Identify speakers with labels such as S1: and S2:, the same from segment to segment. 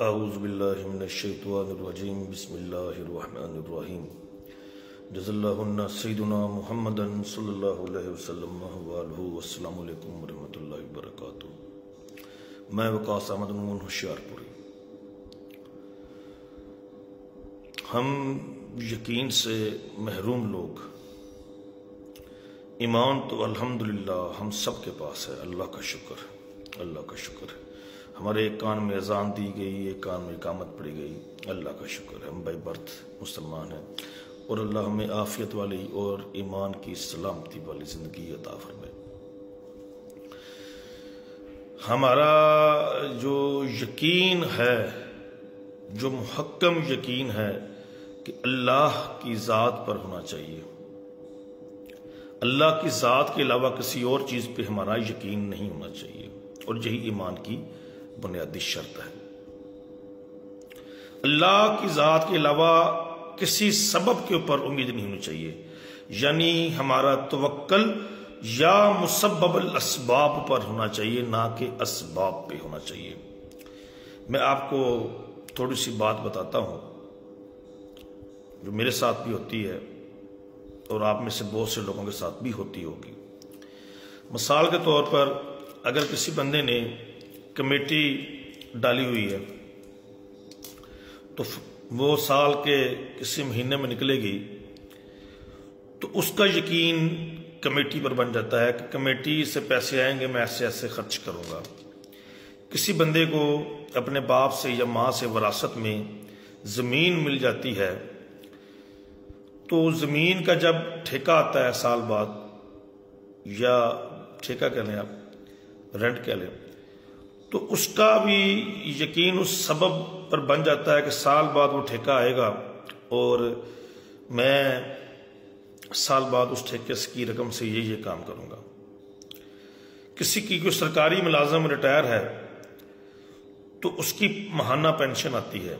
S1: اعوذ باللہ من الشیطان الرجیم، بسم اللہ الرحمن الرحیم۔ جز اللہ عنا سیدنا محمد صلی اللہ علیہ وسلم وآلہ والسلام علیکم ورحمۃ اللہ وبرکاتہ۔ میں وقاص احمد نمون ہوشیار پوری ہم یقین سے محروم لوگ، ایمان تو الحمدللہ ہم سب کے پاس ہے، اللہ کا شکر، اللہ کا شکر۔ ہے ہمارے ایک کان میں اذان دی گئی، ایک کان میں اقامت پڑی گئی۔ اللہ کا شکر ہے، ہم بائی برتھ مسلمان ہیں۔ اور اللہ ہمیں عافیت والی اور ایمان کی سلامتی والی زندگی عطا فرمائے۔ ہمارا جو یقین ہے، جو محکم یقین ہے کہ اللہ کی ذات پر ہونا چاہیے۔ اللہ کی ذات کے علاوہ کسی اور چیز پہ ہمارا یقین نہیں ہونا چاہیے۔ اور یہی ایمان کی بنیادی شرط ہے۔ اللہ کی ذات کے علاوہ کسی سبب کے اوپر امید نہیں ہونی چاہیے۔ یعنی ہمارا توکل یا مسبب الاسباب پر ہونا چاہیے، نہ کہ اسباب پہ ہونا چاہیے۔ میں آپ کو تھوڑی سی بات بتاتا ہوں۔ جو میرے ساتھ بھی ہوتی ہے، اور آپ میں سے بہت سے لوگوں کے ساتھ بھی ہوتی ہوگی۔ مثال کے طور پر اگر کسی بندے نے کمیٹی ڈالی ہوئی ہے۔ تو وہ سال کے کسی مہینے میں نکلے گی۔ تو اس کا یقین کمیٹی پر بن جاتا ہے کہ کمیٹی سے پیسے آئیں گے، میں ایسے ایسے خرچ کروں گا۔ کسی بندے کو اپنے باپ سے یا ماں سے وراثت میں زمین مل جاتی ہے، تو زمین کا جب ٹھیکہ آتا ہے سال بعد، یا ٹھیکہ کہہ لیں آپ، رینٹ کہہ لیں تو اس کا بھی یقین اس سبب پر بن جاتا ہے کہ سال بعد وہ ٹھیکہ آئے گا اور میں سال بعد اس ٹھیکے کی رقم سے یہ یہ کام کروں گا۔ کسی کی کوئی سرکاری ملازم ریٹائر ہے تو اس کی ماہانہ پینشن آتی ہے۔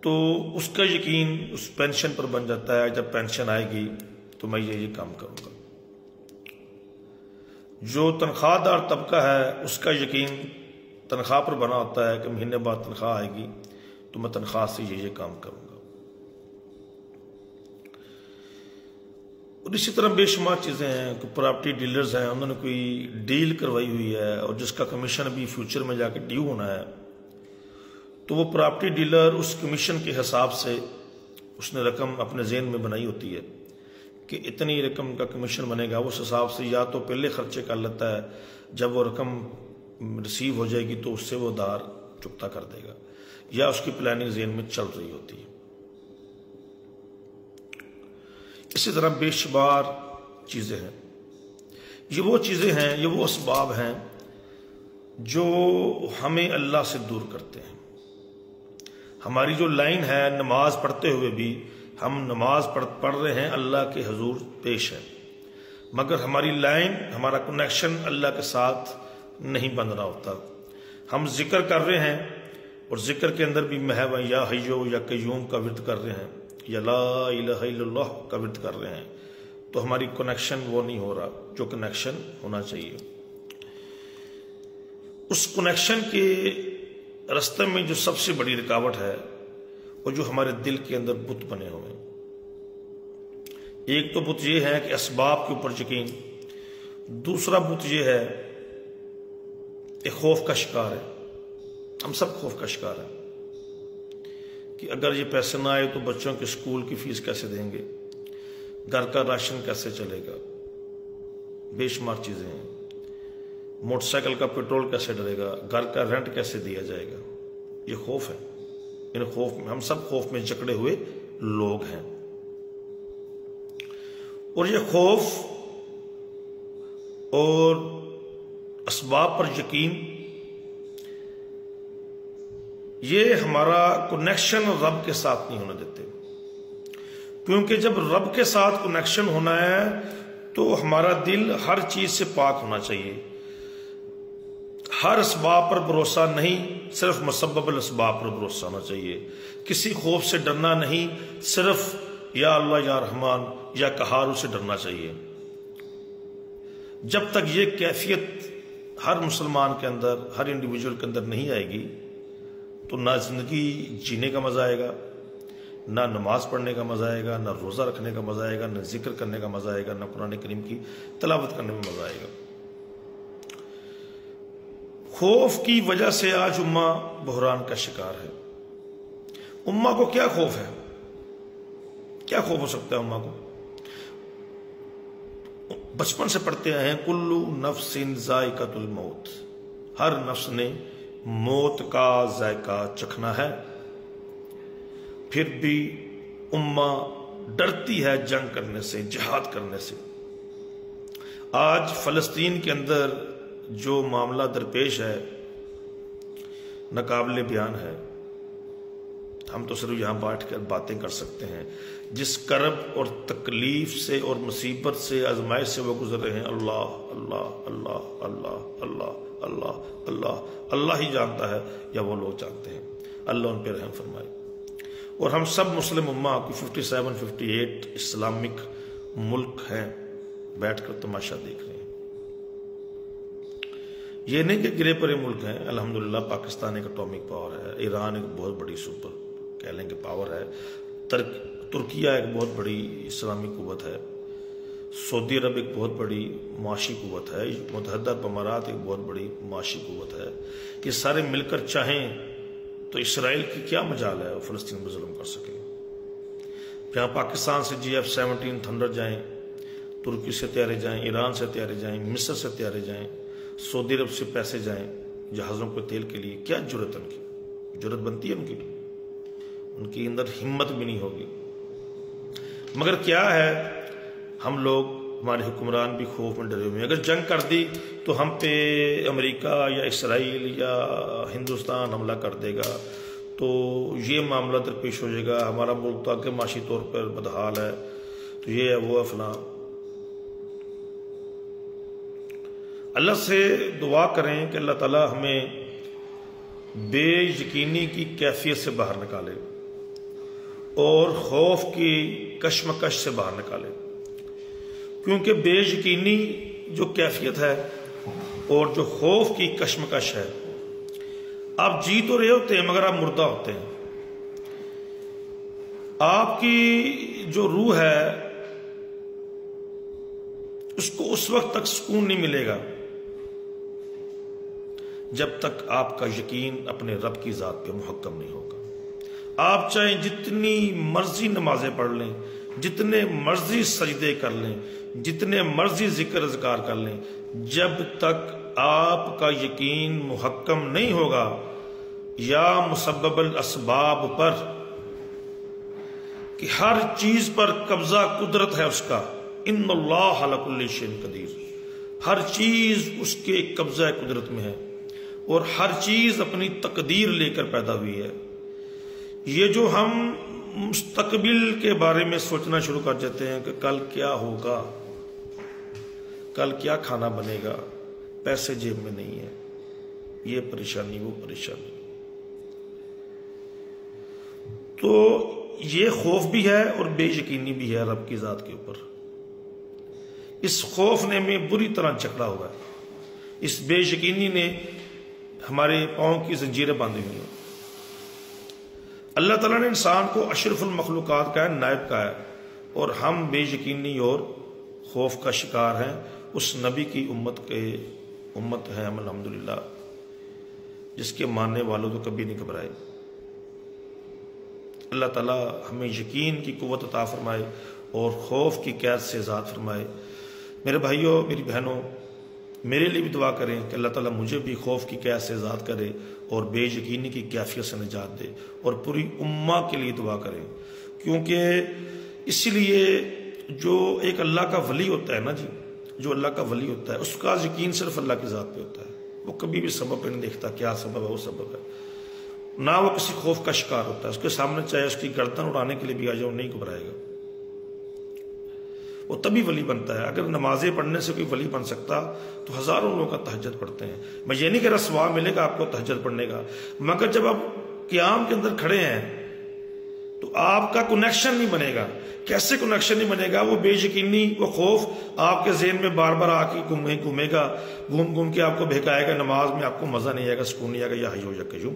S1: تو اس کا یقین اس پینشن پر بن جاتا ہے۔ جب پینشن آئے گی تو میں یہ یہ کام کروں گا۔ جو تنخواہ دار طبقہ ہے، اس کا یقین تنخواہ پر بنا ہوتا ہے کہ مہینے بعد تنخواہ آئے گی، تو میں تنخواہ سے یہ یہ کام کروں گا۔ اور اسی طرح بے شمار چیزیں ہیں، کوئی پراپرٹی ڈیلرز ہیں، انہوں نے کوئی ڈیل کروائی ہوئی ہے اور جس کا کمیشن ابھی فیوچر میں جا کے ڈیو ہونا ہے، تو وہ پراپرٹی ڈیلر اس کمیشن کے حساب سے اس نے رقم اپنے ذہن میں بنائی ہوتی ہے۔ کہ اتنی رقم کا کمیشن بنے گا، اس حساب سے یا تو پہلے خرچے کر لیتا ہے، جب وہ رقم ریسیو ہو جائے گی تو اس سے وہ دار چکتا کر دے گا، یا اس کی پلاننگ ذہن میں چل رہی ہوتی ہے۔ اسی طرح بے شمار چیزیں ہیں۔ یہ وہ چیزیں ہیں، یہ وہ اسباب ہیں جو ہمیں اللہ سے دور کرتے ہیں۔ ہماری جو لائن ہے نماز پڑھتے ہوئے بھی ہم نماز پڑھ پڑھ رہے ہیں، اللہ کے حضور پیش ہے مگر ہماری لائن، ہمارا کنیکشن اللہ کے ساتھ نہیں بن رہا ہوتا۔ ہم ذکر کر رہے ہیں اور ذکر کے اندر بھی محب یا حیو یا قیوم کا ورد کر رہے ہیں، یا لا الہ الا اللہ کا ورد کر رہے ہیں۔ تو ہماری کنیکشن وہ نہیں ہو رہا جو کنیکشن ہونا چاہیے۔ اس کنیکشن کے رستے میں جو سب سے بڑی رکاوٹ ہے وہ جو ہمارے دل کے اندر بت بنے ہوئے۔ ایک تو بت یہ ہے کہ اسباب کے اوپر یقین، دوسرا بت یہ ہے کہ خوف کا شکار ہے۔ ہم سب خوف کا شکار ہیں۔ کہ اگر یہ پیسے نہ آئے تو بچوں کے اسکول کی فیس کیسے دیں گے؟ گھر کا راشن کیسے چلے گا؟ بے شمار چیزیں ہیں۔ موٹر سائیکل کا پیٹرول کیسے ڈرے گا؟ گھر کا رینٹ کیسے دیا جائے گا؟ یہ خوف ہے۔ ان خوف میں ہم سب خوف میں جکڑے ہوئے لوگ ہیں۔ اور یہ خوف اور اسباب پر یقین یہ ہمارا کنیکشن رب کے ساتھ نہیں ہونے دیتے۔ کیونکہ جب رب کے ساتھ کنیکشن ہونا ہے تو ہمارا دل ہر چیز سے پاک ہونا چاہیے۔ ہر اسباب پر بھروسہ نہیں، صرف مسبب الاسباب پر بھروسہ ہونا چاہیے۔ کسی خوف سے ڈرنا نہیں، صرف یا اللہ یا رحمان یا کہارو سے ڈرنا چاہیے۔ جب تک یہ کیفیت ہر مسلمان کے اندر، ہر انڈیویجول کے اندر نہیں آئے گی، تو نہ زندگی جینے کا مزہ آئے گا، نہ نماز پڑھنے کا مزہ آئے گا، نہ روزہ رکھنے کا مزہ آئے گا، نہ ذکر کرنے کا مزہ آئے گا، نہ قرآن کریم کی تلاوت کرنے میں مزہ آئے گا۔ خوف کی وجہ سے آج امہ بحران کا شکار ہے۔ امہ کو کیا خوف ہے؟ کیا خوف ہو سکتا ہے امہ کو؟ بچپن سے پڑھتے ہیں، کلو نفس ذائقت الموت۔ ہر نفس نے موت کا ذائقہ چکھنا ہے۔ پھر بھی امہ ڈرتی ہے جنگ کرنے سے، جہاد کرنے سے۔ آج فلسطین کے اندر جو معاملہ درپیش ہے، ناقابل بیان ہے۔ ہم تو صرف یہاں بیٹھ کر باتیں کر سکتے ہیں۔ جس کرب اور تکلیف سے اور مصیبت سے، آزمائش سے وہ گزر رہے ہیں۔ اللہ اللہ اللہ اللہ اللہ اللہ اللہ اللہ ہی جانتا ہے یا وہ لوگ جانتے ہیں۔ اللہ ان پہ رحم فرمائے۔ اور ہم سب مسلم امہ کی fifty seven fifty eight Islamic ملک ہیں۔ بیٹھ کر تماشا دیکھ رہے ہیں۔ یہ نہیں کہ گرے پرے ملک ہیں، الحمدللہ پاکستان ایک اٹومک پاور ہے، ایران ایک بہت بڑی سپر کہہ لیں کہ پاور ہے ترکیہ ایک بہت بڑی اسلامی قوت ہے، سعودی عرب ایک بہت بڑی معاشی قوت ہے، متحدہ امارات ایک بہت بڑی معاشی قوت ہے۔ یہ سارے مل کر چاہیں تو اسرائیل کی کیا مجال ہے فلسطین میں ظلم کر سکے۔ جہاں پاکستان سے جی ایف سیونٹین تھنڈر جائیں، ترکی سے تیارے جائیں، ایران سے تیارے جائیں، مصر سے تیارے جائیں سعودی عرب سے پیسے جائیں جہازوں کو تیل کے لیے، کیا جرت ان کی؟ جرت بنتی ہے ان کی؟ ان کی اندر ہمت بھی نہیں ہوگی۔ مگر کیا ہے، ہم لوگ ہمارے حکمران بھی خوف میں ڈرے ہوئے اگر جنگ کر دی تو ہم پہ امریکہ یا اسرائیل یا ہندوستان حملہ کر دے گا۔ تو یہ معاملہ درپیش ہو جائے گا۔ ہمارا ملک تو آگے معاشی طور پر بدحال ہے۔ تو یہ ہے وہ فلاں اللہ سے دعا کریں کہ اللہ تعالیٰ ہمیں بے یقینی کی کیفیت سے باہر نکالے اور خوف کی کشمکش سے باہر نکالے۔ کیونکہ بے یقینی جو کیفیت ہے اور جو خوف کی کشمکش ہے، آپ جی تو رہے ہوتے ہیں مگر آپ مردہ ہوتے ہیں۔ آپ کی جو روح ہے، اس کو اس وقت تک سکون نہیں ملے گا۔ جب تک آپ کا یقین اپنے رب کی ذات پہ محکم نہیں ہوگا۔ آپ چاہے جتنی مرضی نمازیں پڑھ لیں، جتنے مرضی سجدے کر لیں، جتنے مرضی ذکر اذکار کر لیں، جب تک آپ کا یقین محکم نہیں ہوگا، یا مسبب الاسباب پر، کہ ہر چیز پر قبضہ قدرت ہے اس کا، ان اللہ حلق الشین قدیر۔ ہر چیز اس کے قبضہ قدرت میں ہے۔ اور ہر چیز اپنی تقدیر لے کر پیدا ہوئی ہے۔ یہ جو ہم مستقبل کے بارے میں سوچنا شروع کر دیتے ہیں کہ کل کیا ہوگا، کل کیا کھانا بنے گا، پیسے جیب میں نہیں ہے یہ پریشانی، وہ پریشانی۔ تو یہ خوف بھی ہے اور بے یقینی بھی ہے رب کی ذات کے اوپر۔ اس خوف نے میں بری طرح جکڑا ہوا ہے۔ اس بے یقینی نے ہمارے پاؤں کی زنجیریں باندھی ہوئی ہیں۔ اللہ تعالیٰ نے انسان کو اشرف المخلوقات کا ہے، نائب کا ہے۔ اور ہم بے یقینی اور خوف کا شکار ہیں۔ اس نبی کی امت کے امت ہے ہم، الحمدللہ۔ جس کے ماننے والوں تو کبھی نہیں گھبرائے۔ اللہ تعالیٰ ہمیں یقین کی قوت عطا فرمائے اور خوف کی قید سے ذات فرمائے۔ میرے بھائیوں، میری بہنوں میرے لیے بھی دعا کریں کہ اللہ تعالیٰ مجھے بھی خوف کی قید سے ذات کرے اور بے یقینی کی کیفیت سے نجات دے اور پوری امہ کے لیے دعا کریں۔ کیونکہ اسی لیے جو ایک اللہ کا ولی ہوتا ہے نا جی جو اللہ کا ولی ہوتا ہے، اس کا یقین صرف اللہ کی ذات پہ ہوتا ہے۔ وہ کبھی بھی سبب پہ نہیں دیکھتا کیا سبب ہے، وہ سبب ہے۔ نہ وہ کسی خوف کا شکار ہوتا ہے، اس کے سامنے چاہے اس کی گردن اڑانے کے لیے بھی آ جاؤ نہیں گھبرائے گا۔ وہ تبھی ولی بنتا ہے۔ اگر نمازیں پڑھنے سے کوئی ولی بن سکتا تو ہزاروں لوگوں کا تہجد پڑھتے ہیں۔ میں یہ نہیں کہ رسوا ملے گا آپ کو تہجد پڑھنے کا، مگر جب آپ قیام کے اندر کھڑے ہیں تو آپ کا کنیکشن نہیں بنے گا۔ کیسے کنیکشن نہیں بنے گا؟ وہ بے یقینی، وہ خوف آپ کے ذہن میں بار بار آ کے گھومے گا۔ گھوم گھوم کے آپ کو بہکائے گا، نماز میں آپ کو مزہ نہیں آئے گا، سکون نہیں آئے گا، یا ہو جائے گا یوں